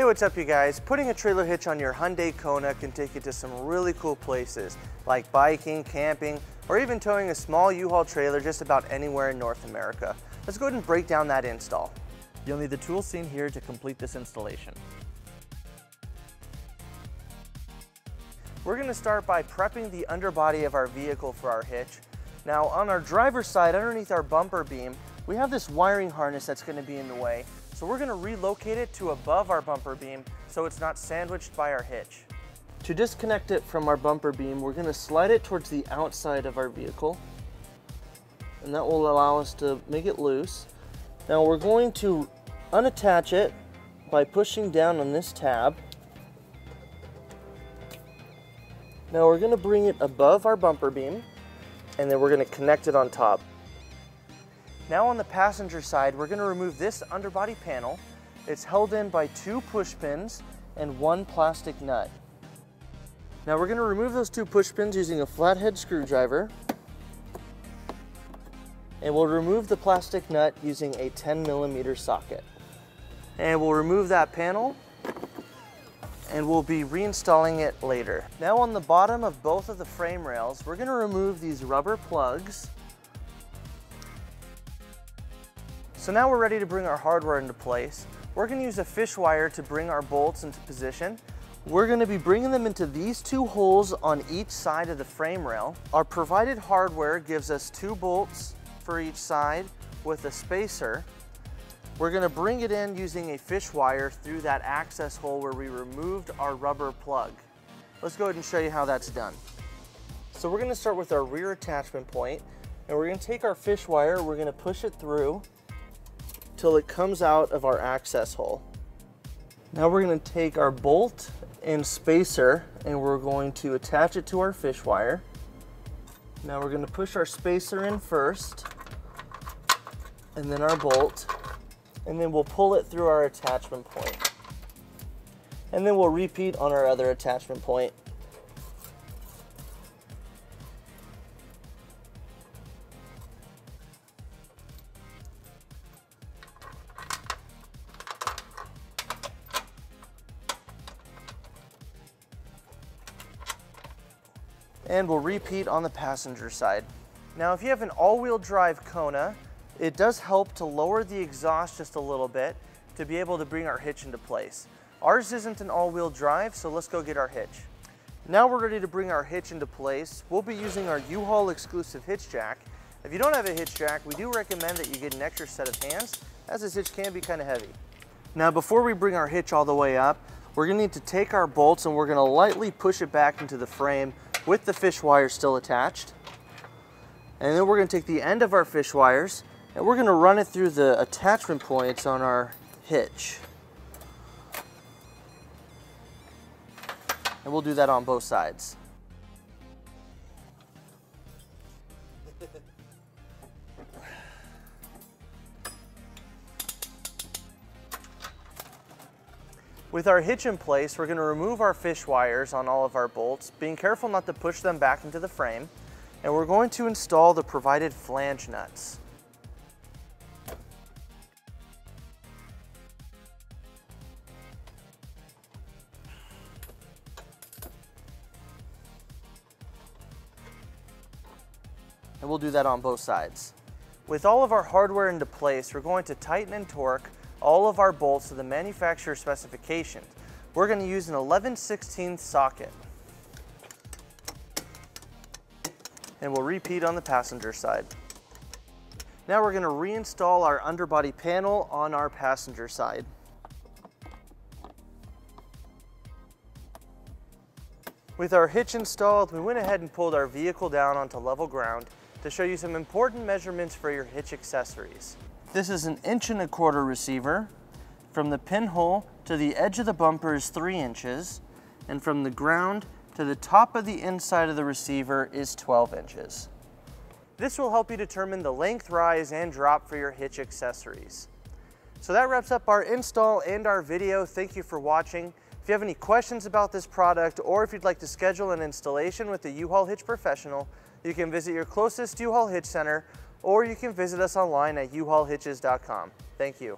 Hey, what's up you guys? Putting a trailer hitch on your Hyundai Kona can take you to some really cool places like biking, camping, or even towing a small U-Haul trailer just about anywhere in North America. Let's go ahead and break down that install. You'll need the tools seen here to complete this installation. We're gonna start by prepping the underbody of our vehicle for our hitch. Now on our driver's side, underneath our bumper beam, we have this wiring harness that's gonna be in the way. So we're gonna relocate it to above our bumper beam so it's not sandwiched by our hitch. To disconnect it from our bumper beam, we're gonna slide it towards the outside of our vehicle. And that will allow us to make it loose. Now we're going to unattach it by pushing down on this tab. Now we're gonna bring it above our bumper beam and then we're gonna connect it on top. Now on the passenger side, we're gonna remove this underbody panel. It's held in by two push pins and one plastic nut. Now we're gonna remove those two push pins using a flathead screwdriver. And we'll remove the plastic nut using a 10 millimeter socket. And we'll remove that panel and we'll be reinstalling it later. Now on the bottom of both of the frame rails, we're gonna remove these rubber plugs So now we're ready to bring our hardware into place. We're gonna use a fish wire to bring our bolts into position. We're gonna be bringing them into these two holes on each side of the frame rail. Our provided hardware gives us two bolts for each side with a spacer. We're gonna bring it in using a fish wire through that access hole where we removed our rubber plug. Let's go ahead and show you how that's done. So we're gonna start with our rear attachment point and we're gonna take our fish wire, we're gonna push it through till it comes out of our access hole. Now we're going to take our bolt and spacer and we're going to attach it to our fish wire. Now we're going to push our spacer in first and then our bolt and then we'll pull it through our attachment point. And then we'll repeat on our other attachment point. And we'll repeat on the passenger side. Now if you have an all-wheel drive Kona, it does help to lower the exhaust just a little bit to be able to bring our hitch into place. Ours isn't an all-wheel drive, so let's go get our hitch. Now we're ready to bring our hitch into place. We'll be using our U-Haul exclusive hitch jack. If you don't have a hitch jack, we do recommend that you get an extra set of hands, as this hitch can be kind of heavy. Now before we bring our hitch all the way up, we're gonna need to take our bolts and we're gonna lightly push it back into the frame with the fish wire still attached. And then we're gonna take the end of our fish wires and we're gonna run it through the attachment points on our hitch. And we'll do that on both sides. With our hitch in place, we're gonna remove our fish wires on all of our bolts, being careful not to push them back into the frame, and we're going to install the provided flange nuts. And we'll do that on both sides. With all of our hardware into place, we're going to tighten and torque all of our bolts to the manufacturer specifications. We're going to use an 11 16 socket. And we'll repeat on the passenger side. Now we're going to reinstall our underbody panel on our passenger side. With our hitch installed, we went ahead and pulled our vehicle down onto level ground to show you some important measurements for your hitch accessories. This is an inch and a quarter receiver. From the pinhole to the edge of the bumper is three inches, and from the ground to the top of the inside of the receiver is 12 inches. This will help you determine the length, rise, and drop for your hitch accessories. So that wraps up our install and our video. Thank you for watching. If you have any questions about this product or if you'd like to schedule an installation with a U-Haul Hitch Professional, you can visit your closest U-Haul Hitch Center or you can visit us online at uhaulhitches.com. Thank you.